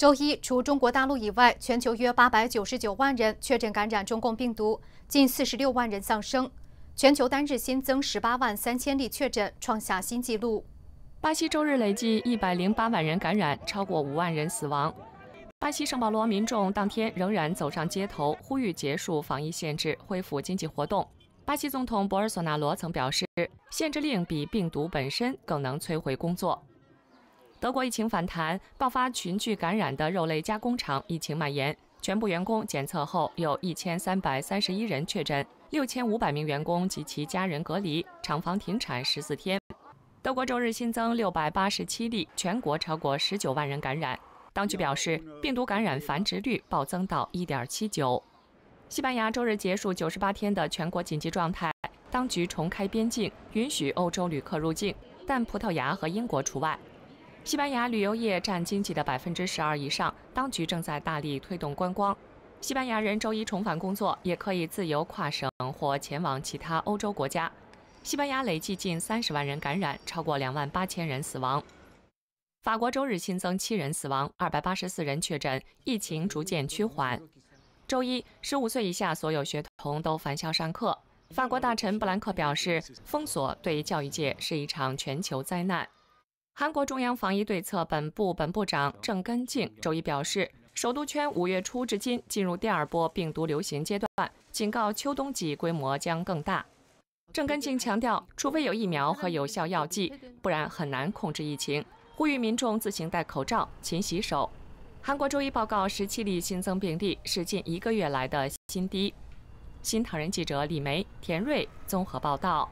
周一，除中国大陆以外，全球约八百九十九万人确诊感染中共病毒，近四十六万人丧生。全球单日新增十八万三千例确诊，创下新纪录。巴西周日累计一百零八万人感染，超过五万人死亡。巴西圣保罗民众当天仍然走上街头，呼吁结束防疫限制，恢复经济活动。巴西总统博尔索纳罗曾表示，限制令比病毒本身更能摧毁工作。德国疫情反弹，爆发群聚感染的肉类加工厂疫情蔓延，全部员工检测后有一千三百三十一人确诊，六千五百名员工及其家人隔离，厂房停产十四天。德国周日新增六百八十七例，全国超过十九万人感染。当局表示，病毒感染繁殖率暴增到一点七九。西班牙周日结束九十八天的全国紧急状态，当局重开边境，允许欧洲旅客入境，但葡萄牙和英国除外。西班牙旅游业占经济的百分之十二以上，当局正在大力推动观光。西班牙人周一重返工作，也可以自由跨省或前往其他欧洲国家。西班牙累计近三十万人感染，超过两万八千人死亡。法国周日新增七人死亡，二百八十四人确诊，疫情逐渐趋缓。周一，十五岁以下所有学童都返校上课。法国大臣布兰克表示，封锁对教育界是一场全球灾难。韩国中央防疫对策本部本部长郑根敬周一表示，首都圈五月初至今进入第二波病毒流行阶段，警告秋冬季规模将更大。郑根敬强调，除非有疫苗和有效药剂，不然很难控制疫情。呼吁民众自行戴口罩、勤洗手。韩国周一报告十七例新增病例，是近一个月来的新低。新唐人记者李梅、田瑞综合报道。